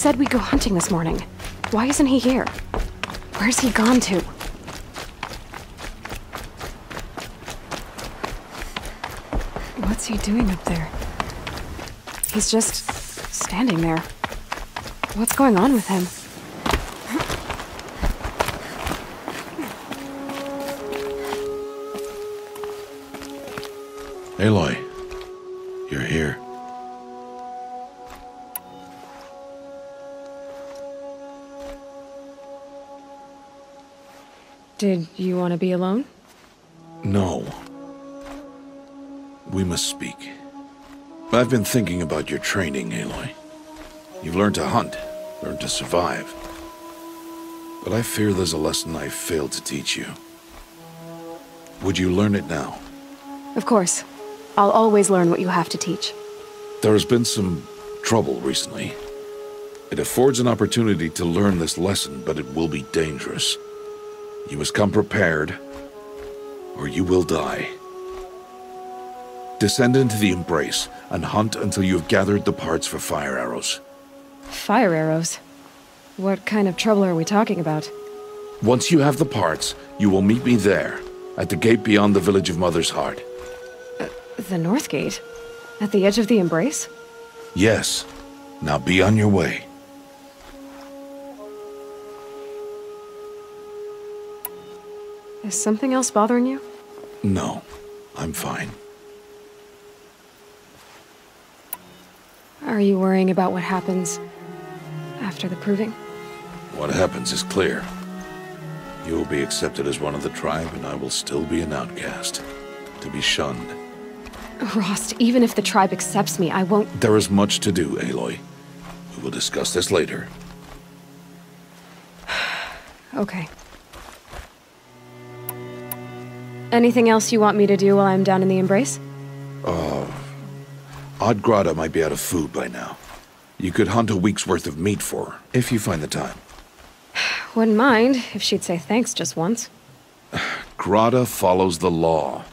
Said we'd go hunting this morning. Why isn't he here? Where's he gone to? What's he doing up there? He's just standing there. What's going on with him? Did you want to be alone? No. We must speak. I've been thinking about your training, Aloy. You've learned to hunt, learned to survive. But I fear there's a lesson I've failed to teach you. Would you learn it now? Of course. I'll always learn what you have to teach. There has been some trouble recently. It affords an opportunity to learn this lesson, but it will be dangerous. You must come prepared, or you will die. Descend into the Embrace and hunt until you have gathered the parts for fire arrows. Fire arrows? What kind of trouble are we talking about? Once you have the parts, you will meet me there, at the gate beyond the village of Mother's Heart. Uh, the North Gate? At the edge of the Embrace? Yes. Now be on your way. Is something else bothering you? No, I'm fine. Are you worrying about what happens after the proving? What happens is clear. You will be accepted as one of the tribe, and I will still be an outcast. To be shunned. Rost, even if the tribe accepts me, I won't- There is much to do, Aloy. We will discuss this later. Okay. Anything else you want me to do while I'm down in the Embrace? Oh. Odd Grata might be out of food by now. You could hunt a week's worth of meat for her, if you find the time. Wouldn't mind if she'd say thanks just once. Grata follows the law.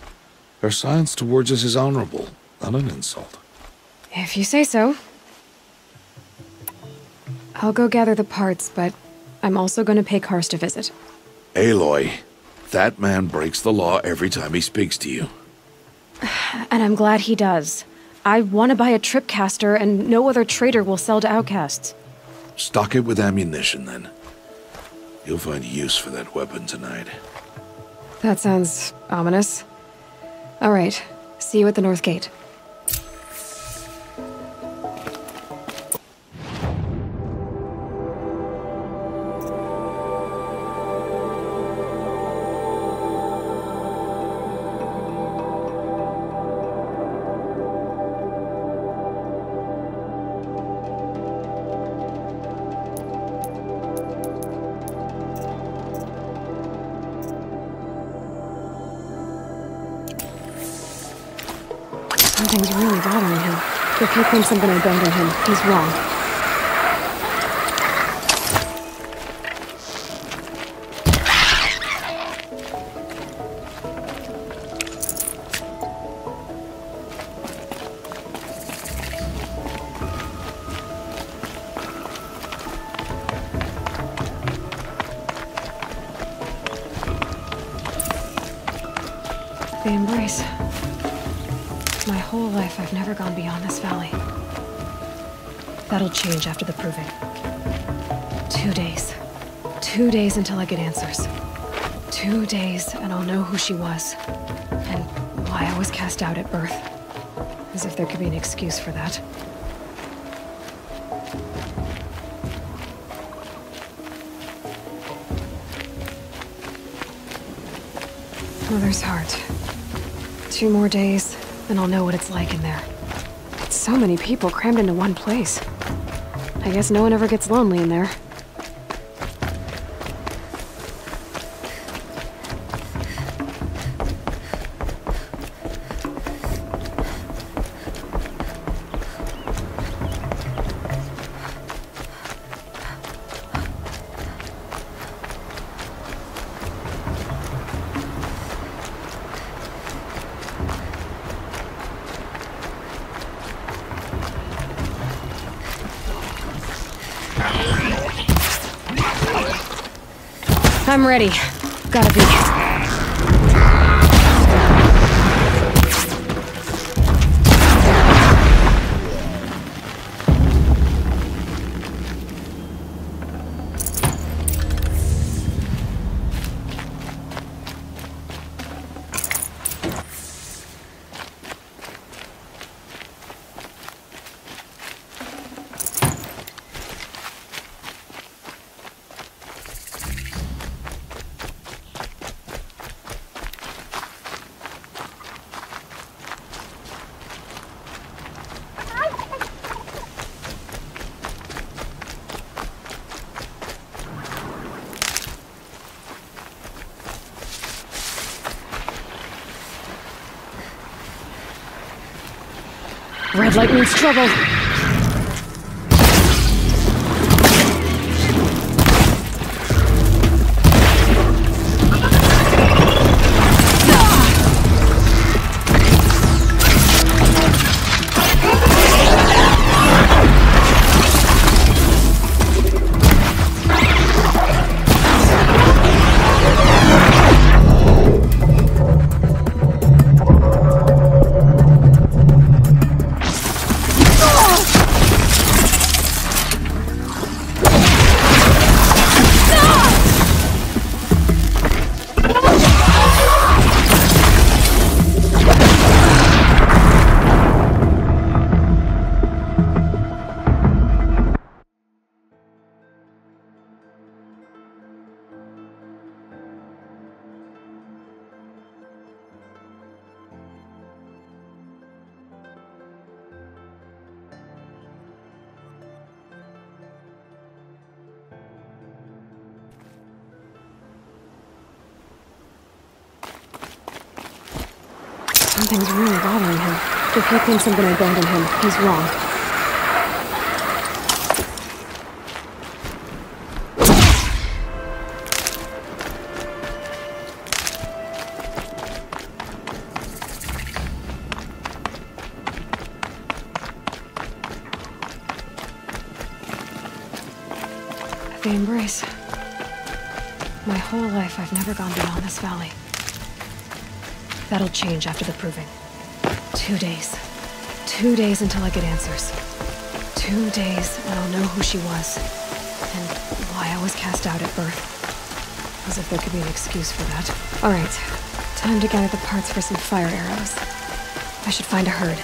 Her silence towards us is honorable, not an insult. If you say so. I'll go gather the parts, but I'm also gonna pay Karst a visit. Aloy, that man breaks the law every time he speaks to you. And I'm glad he does. I want to buy a tripcaster, and no other trader will sell to outcasts. Stock it with ammunition, then. You'll find use for that weapon tonight. That sounds ominous. All right, see you at the North Gate. Something's really bothering him. If he thinks I'm gonna abandon him, he's wrong. Days until I get answers. Two days, and I'll know who she was. And why I was cast out at birth. As if there could be an excuse for that. Mother's heart. Two more days, and I'll know what it's like in there. So many people crammed into one place. I guess no one ever gets lonely in there. I'm ready. Gotta be. Red light means trouble. If he thinks I'm gonna abandon him, he's wrong. The embrace. My whole life, I've never gone beyond this valley. That'll change after the proving. Two days. Two days until I get answers. Two days, and I'll know who she was. And why I was cast out at birth. As if there could be an excuse for that. Alright. Time to gather the parts for some fire arrows. I should find a herd.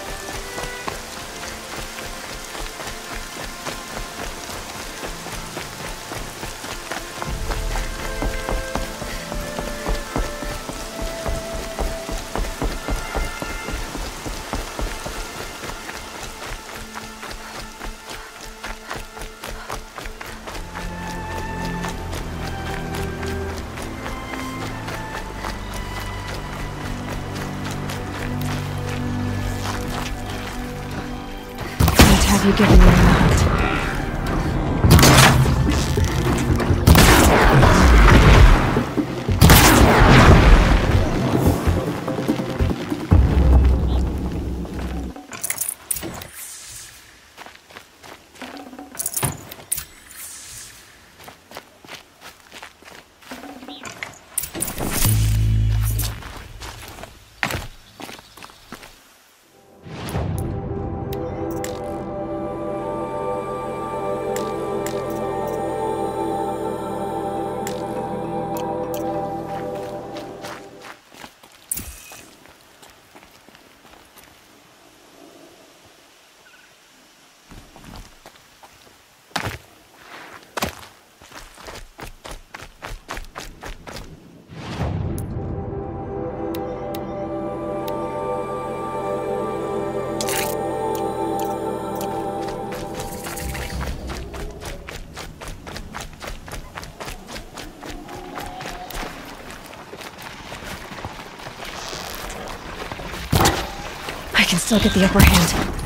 Still get the upper hand.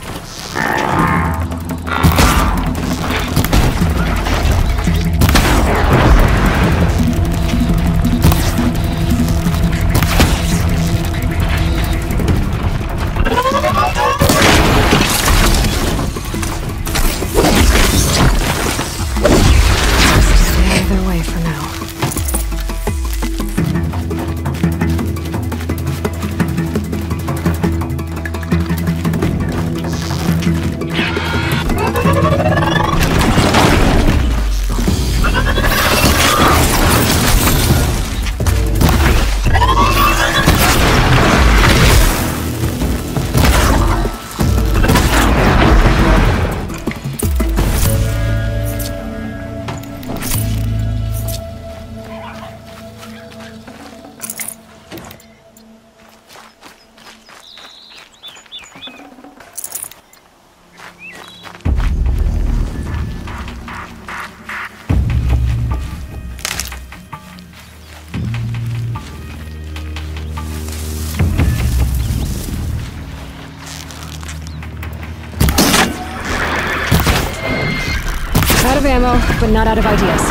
Not out of ideas.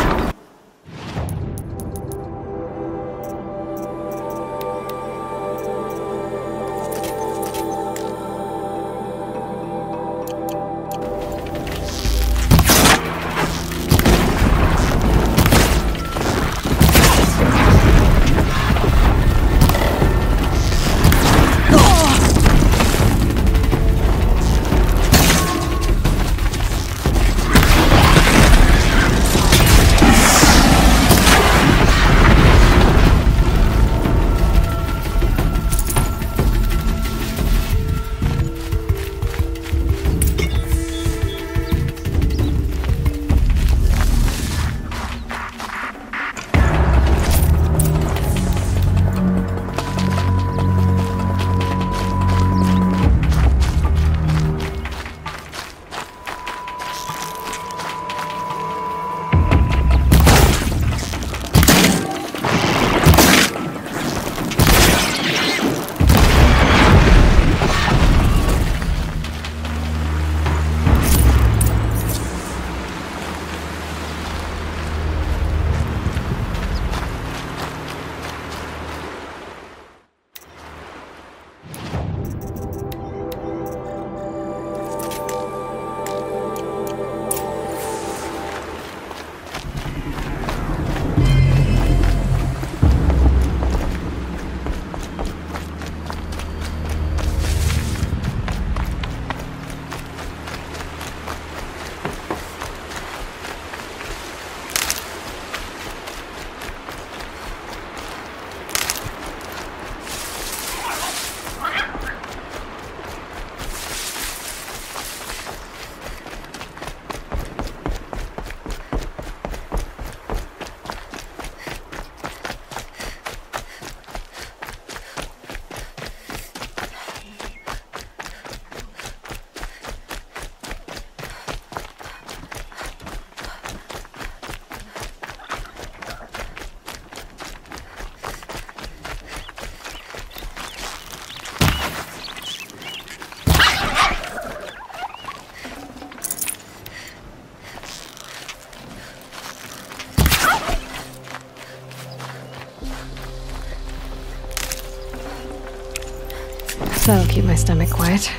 Keep my stomach quiet.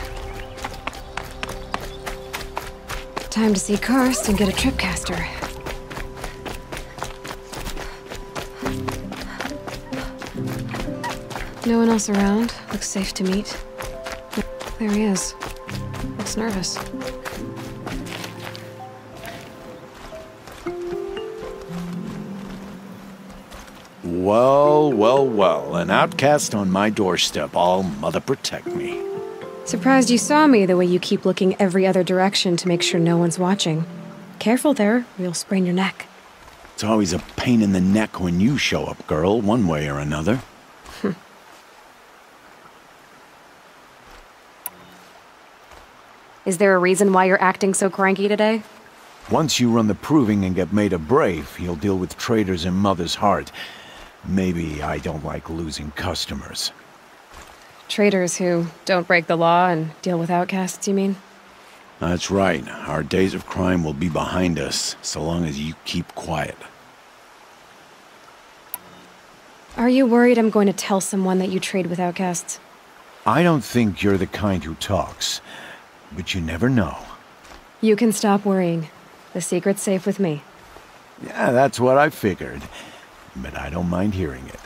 Time to see Karst and get a tripcaster. No one else around. Looks safe to meet. There he is. Looks nervous. Well, well, well. An outcast on my doorstep. All mother protect me. Surprised you saw me the way you keep looking every other direction to make sure no one's watching. Careful there, or you'll sprain your neck. It's always a pain in the neck when you show up, girl, one way or another. Is there a reason why you're acting so cranky today? Once you run the proving and get made a brave, you'll deal with traitors in Mother's Heart. Maybe I don't like losing customers. Traders who don't break the law and deal with outcasts, you mean? That's right. Our days of crime will be behind us, so long as you keep quiet. Are you worried I'm going to tell someone that you trade with outcasts? I don't think you're the kind who talks, but you never know. You can stop worrying. The secret's safe with me. Yeah, that's what I figured, but I don't mind hearing it.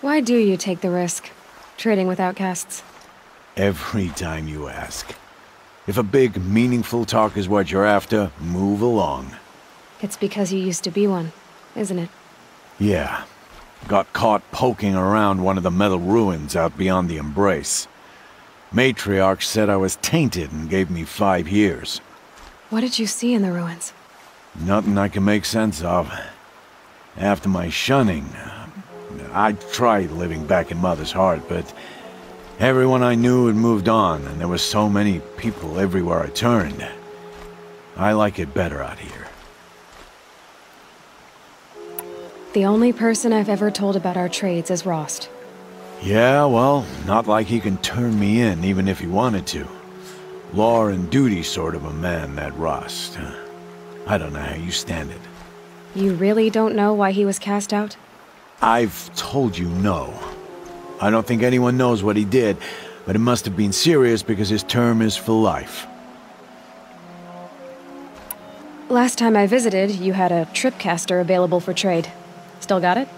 Why do you take the risk? Trading with outcasts? Every time you ask. If a big, meaningful talk is what you're after, move along. It's because you used to be one, isn't it? Yeah. Got caught poking around one of the metal ruins out beyond the Embrace. Matriarch said I was tainted and gave me five years. What did you see in the ruins? Nothing I can make sense of. After my shunning, I tried living back in Mother's Heart, but everyone I knew had moved on, and there were so many people everywhere I turned. I like it better out here. The only person I've ever told about our trades is Rost. Yeah, well, not like he can turn me in, even if he wanted to. Law and duty sort of a man, that Rost. I don't know how you stand it. You really don't know why he was cast out? I've told you no. I don't think anyone knows what he did, but it must have been serious because his term is for life. Last time I visited, you had a tripcaster available for trade. Still got it?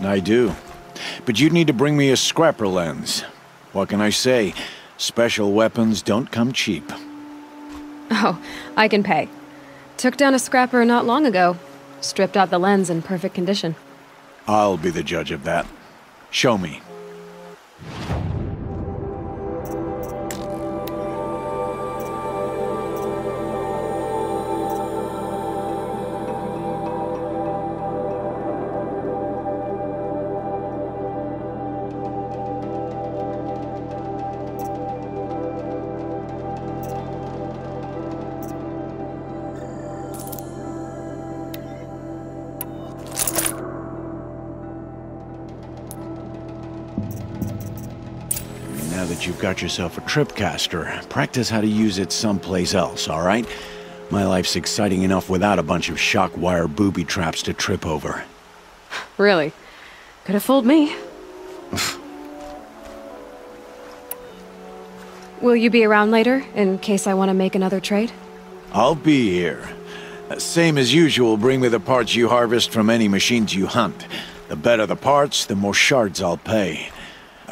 I do. But you'd need to bring me a scrapper lens. What can I say? Special weapons don't come cheap. Oh, I can pay. Took down a scrapper not long ago. Stripped out the lens in perfect condition. I'll be the judge of that. Show me. Got yourself a tripcaster, practice how to use it someplace else, all right? My life's exciting enough without a bunch of shock wire booby traps to trip over. Really? Could have fooled me. Will you be around later, in case I want to make another trade? I'll be here. Same as usual, bring me the parts you harvest from any machines you hunt. The better the parts, the more shards I'll pay.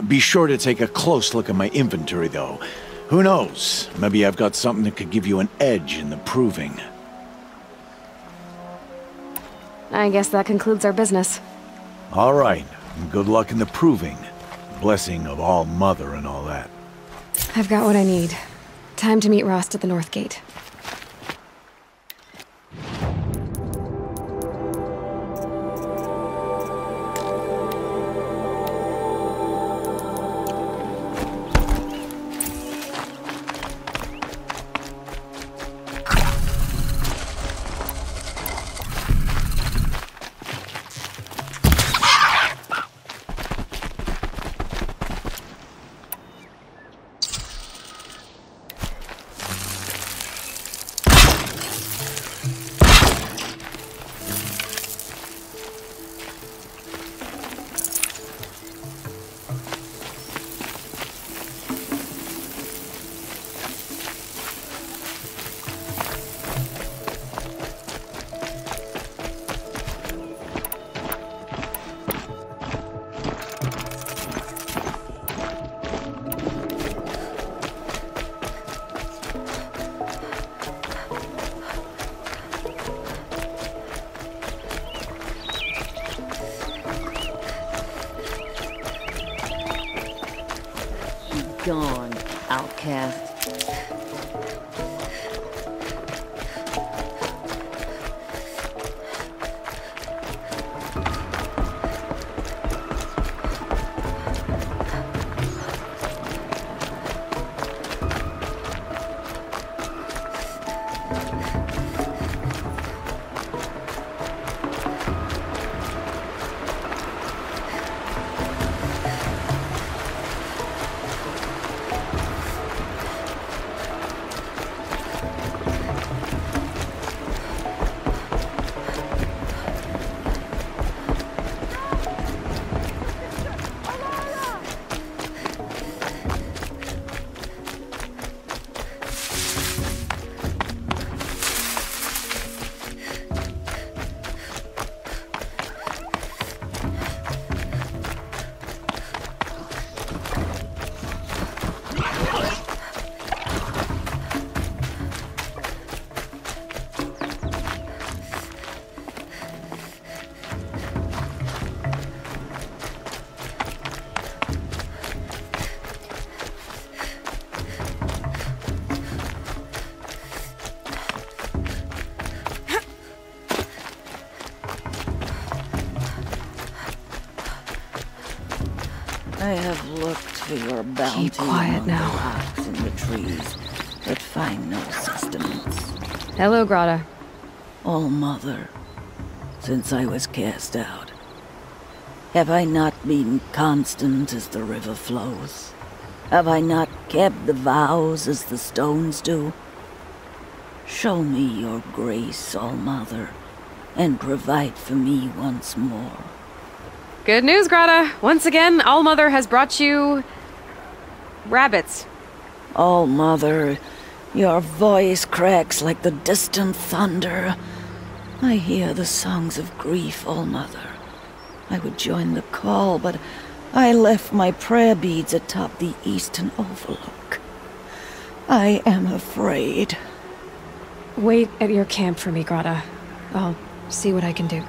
Be sure to take a close look at my inventory, though. Who knows? Maybe I've got something that could give you an edge in the proving. I guess that concludes our business. All right. Good luck in the proving. Blessing of All Mother and all that. I've got what I need. Time to meet Rost at the North Gate. Outcast. For your bounty quiet now. the rocks and the trees, but find no sustenance. Hello, Grata. All oh, Mother, since I was cast out, have I not been constant as the river flows? Have I not kept the vows as the stones do. Show me your grace, oh, All-Mother, and provide for me once more. Good news, Grata. Once again, All-Mother has brought you... rabbits. Oh, Mother, your voice cracks like the distant thunder. I hear the songs of grief, oh, Mother. I would join the call, but I left my prayer beads atop the eastern overlook. I am afraid. Wait at your camp for me, Grata. I'll see what I can do.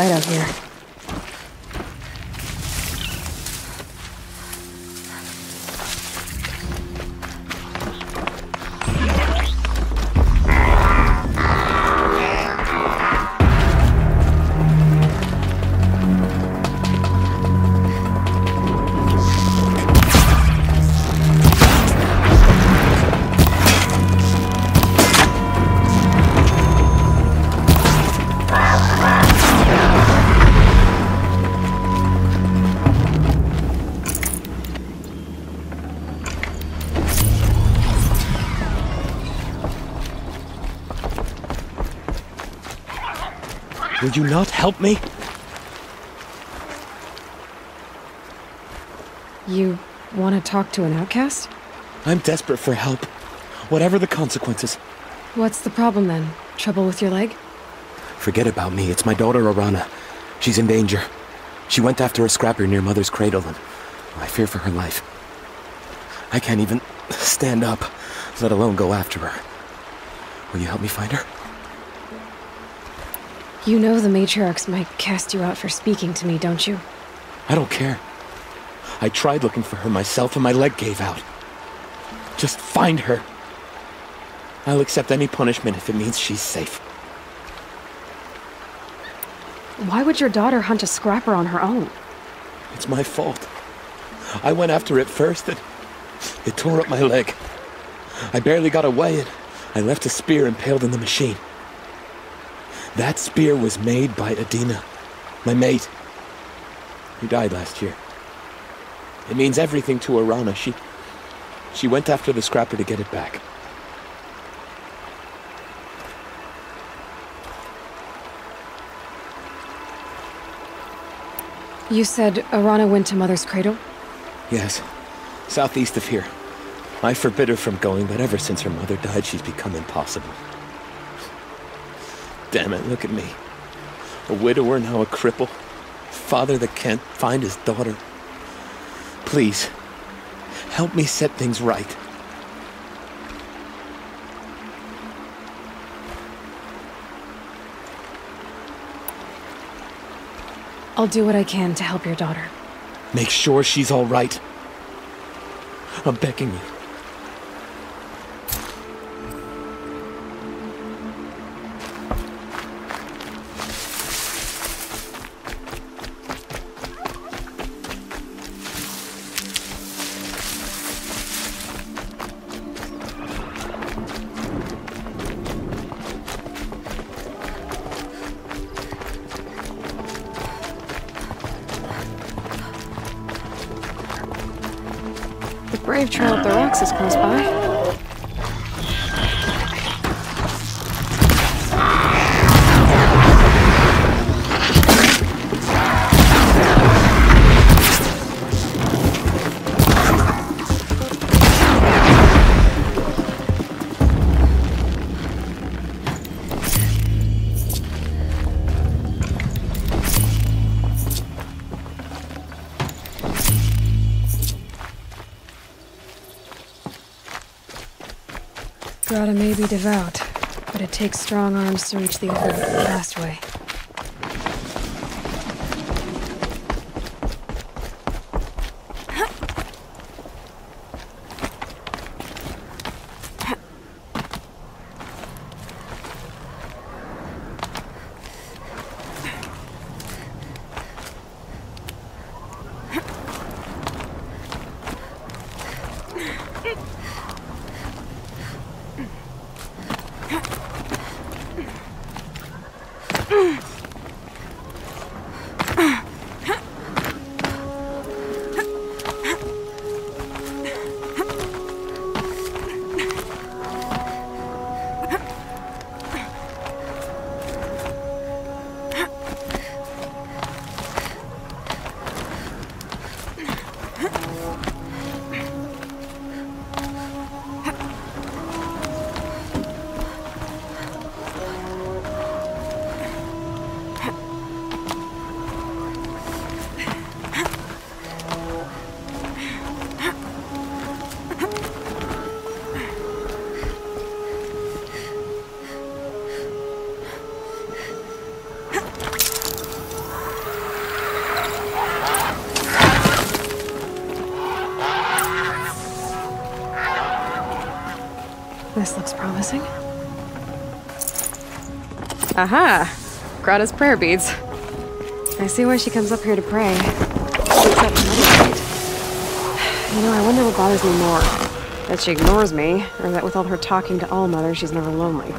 Bite out here. Will you not help me? You want to talk to an outcast? I'm desperate for help. Whatever the consequences. What's the problem then? Trouble with your leg? Forget about me. It's my daughter, Arana. She's in danger. She went after a scrapper near Mother's cradle, and I fear for her life. I can't even stand up, let alone go after her. Will you help me find her? You know the matriarchs might cast you out for speaking to me, don't you? I don't care. I tried looking for her myself, and my leg gave out. Just find her. I'll accept any punishment if it means she's safe. Why would your daughter hunt a scrapper on her own? It's my fault. I went after it first, and it tore up my leg. I barely got away, and I left a spear impaled in the machine. That spear was made by Adina, my mate, who died last year. It means everything to Arana. She, she went after the scrapper to get it back. You said Arana went to Mother's cradle? Yes, southeast of here. I forbid her from going, but ever since her mother died, she's become impossible. Damn it, look at me. A widower, now a cripple. Father that can't find his daughter. Please, help me set things right. I'll do what I can to help your daughter. Make sure she's all right. I'm begging you. Devout, but it takes strong arms to reach the the fast way. This looks promising. Aha! Grata's prayer beads. I see why she comes up here to pray. You know, I wonder what bothers me more. That she ignores me, or that with all her talking to Allmother, she's never lonely.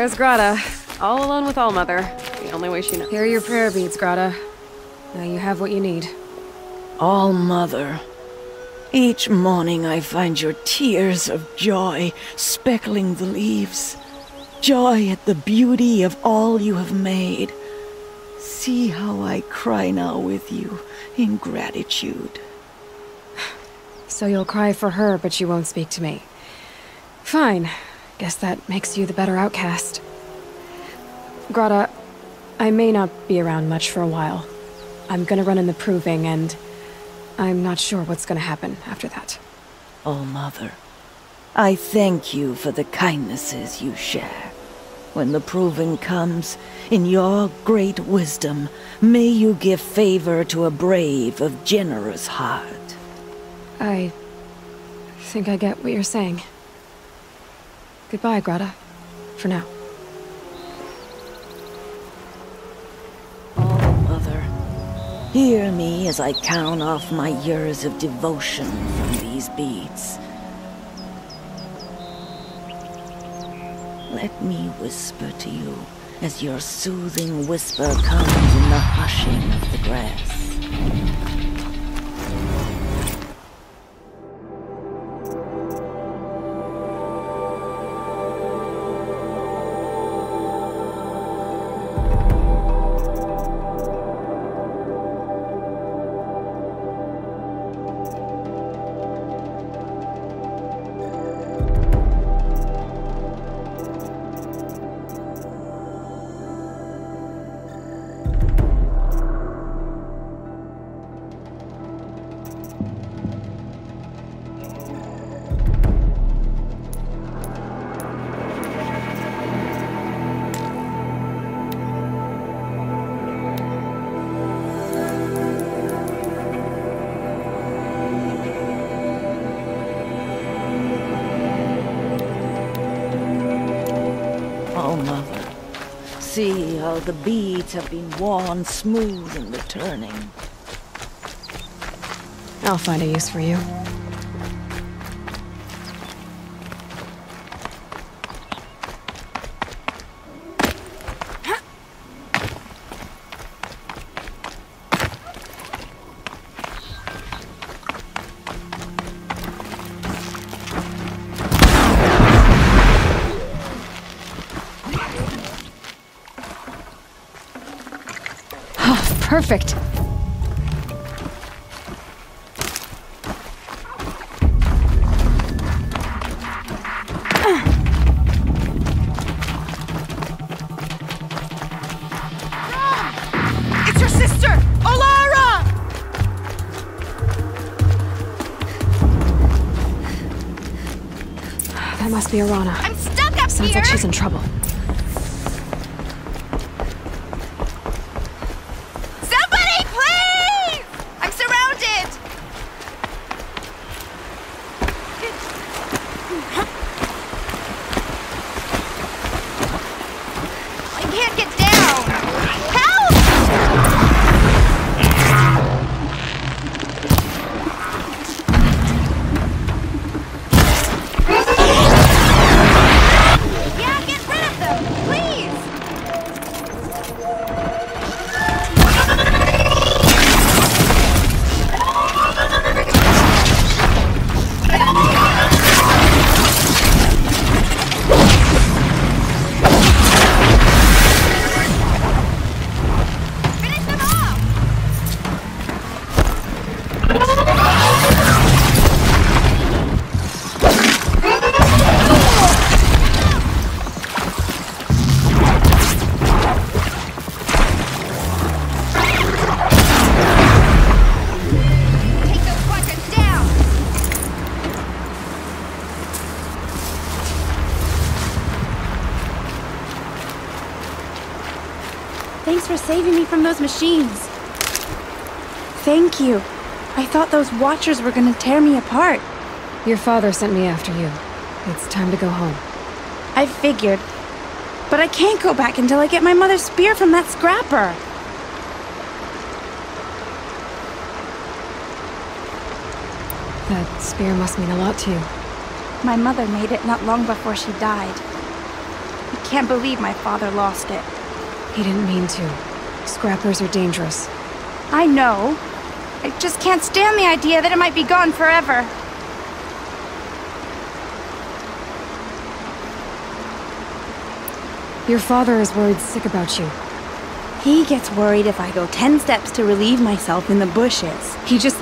There's Grata, all alone with All Mother. The only way she knows. Here are your prayer beads, Grata. Now you have what you need. All Mother. Each morning I find your tears of joy speckling the leaves. Joy at the beauty of all you have made. See how I cry now with you in gratitude. So you'll cry for her, but you won't speak to me. Fine. Guess that makes you the better outcast. Grata, I may not be around much for a while. I'm gonna run in the proving, and I'm not sure what's gonna happen after that. Oh, Mother, I thank you for the kindnesses you share. When the proving comes, in your great wisdom, may you give favor to a brave of generous heart. I think I get what you're saying. Goodbye, Grata. For now. Oh, Mother, hear me as I count off my years of devotion from these beads. Let me whisper to you as your soothing whisper comes in the hushing of the grass. How the beads have been worn smooth in the turning. I'll find a use for you. Perfect. Ah! It's her sister, Olara! That must be Arana. I'm stuck up Sounds here! like she's in trouble. Those machines. Thank you. I thought those watchers were gonna tear me apart. Your father sent me after you. It's time to go home. I figured. But I can't go back until I get my mother's spear from that scrapper. That spear must mean a lot to you. My mother made it not long before she died. I can't believe my father lost it. He didn't mean to. Scrappers are dangerous. I know. I just can't stand the idea that it might be gone forever. Your father is worried sick about you. He gets worried if I go ten steps to relieve myself in the bushes. He just.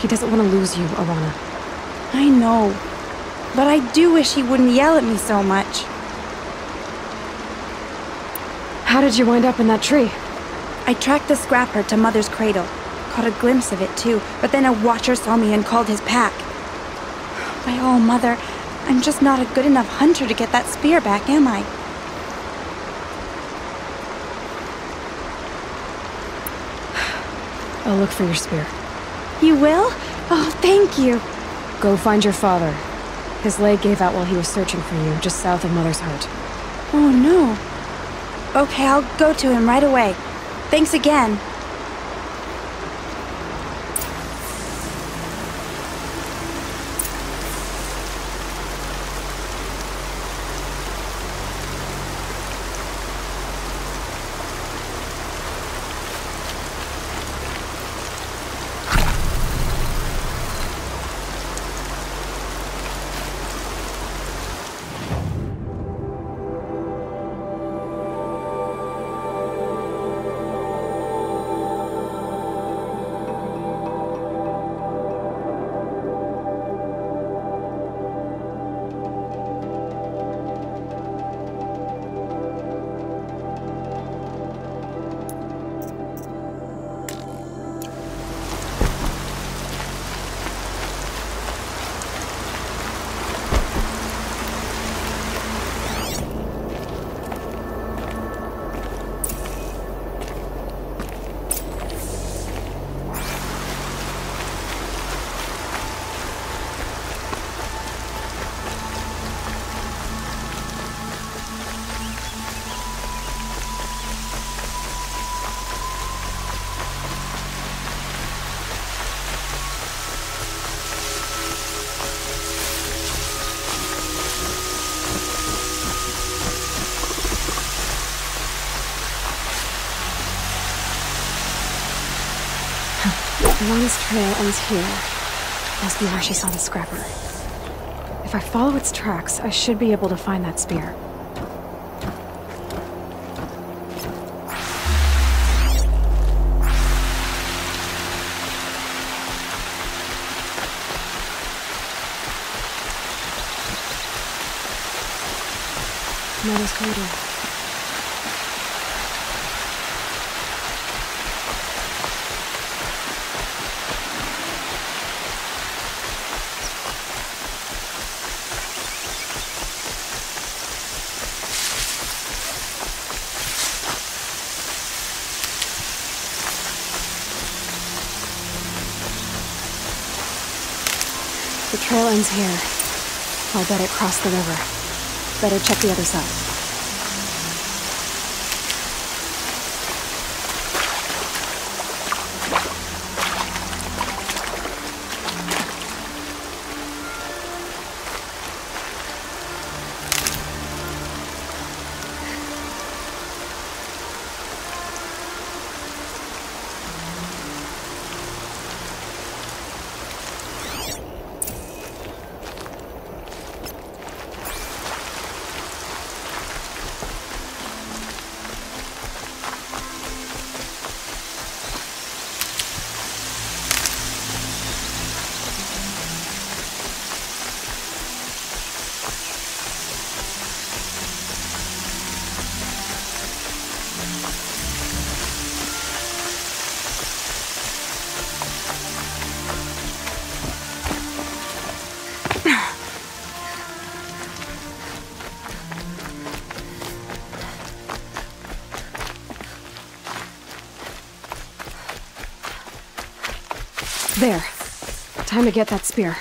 He doesn't want to lose you, Arana. I know. But I do wish he wouldn't yell at me so much. How did you wind up in that tree? I tracked the scrapper to Mother's cradle. Caught a glimpse of it too, but then a watcher saw me and called his pack. By all, oh, Mother, I'm just not a good enough hunter to get that spear back, am I? I'll look for your spear. You will? Oh, thank you. Go find your father. His leg gave out while he was searching for you, just south of Mother's Heart. Oh, no. Okay, I'll go to him right away. Thanks again. The longest trail ends here. Must be where she saw the scrapper. If I follow its tracks, I should be able to find that spear. Might as well. Here. I'll bet it crossed the river. Better check the other side. Time to get that spear.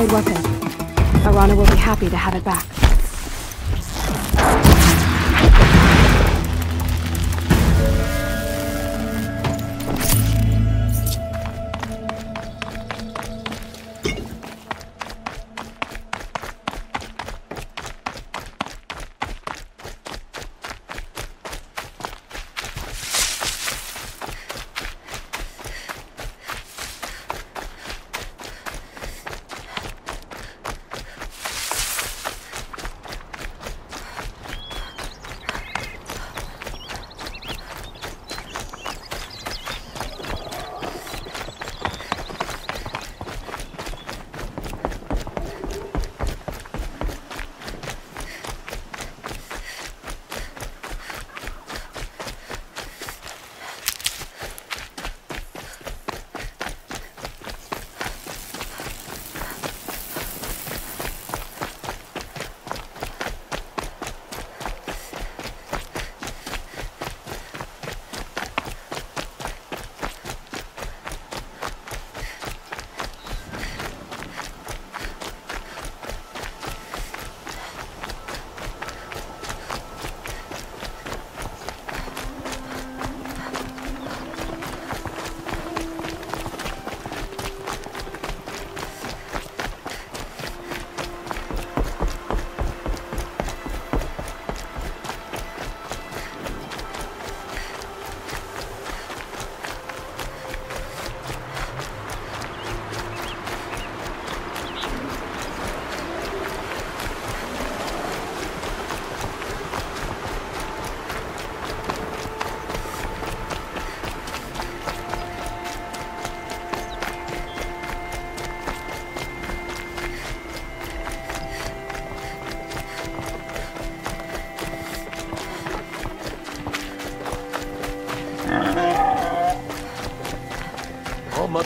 Well-made weapon. Arana will be happy to have it back.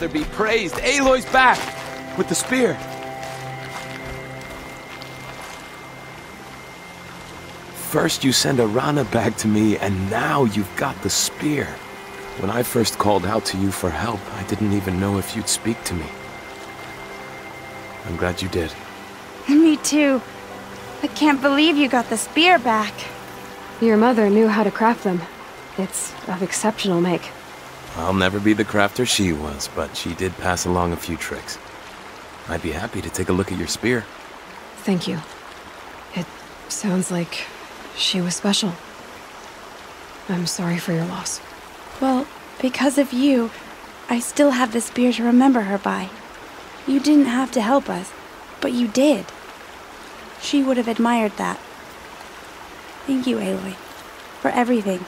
Mother be praised. Aloy's back with the spear. First you send Arana back to me, and now you've got the spear. When I first called out to you for help, I didn't even know if you'd speak to me. I'm glad you did. Me too. I can't believe you got the spear back. Your mother knew how to craft them. It's of exceptional make. I'll never be the crafter she was, but she did pass along a few tricks. I'd be happy to take a look at your spear. Thank you. It sounds like she was special. I'm sorry for your loss. Well, because of you, I still have the spear to remember her by. You didn't have to help us, but you did. She would have admired that. Thank you, Aloy, for everything.